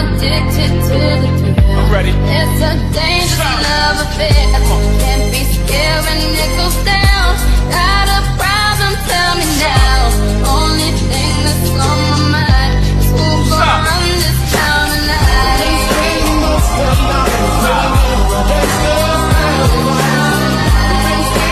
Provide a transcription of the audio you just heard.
addicted to the thrill. I'm ready. It's a dangerous love affair.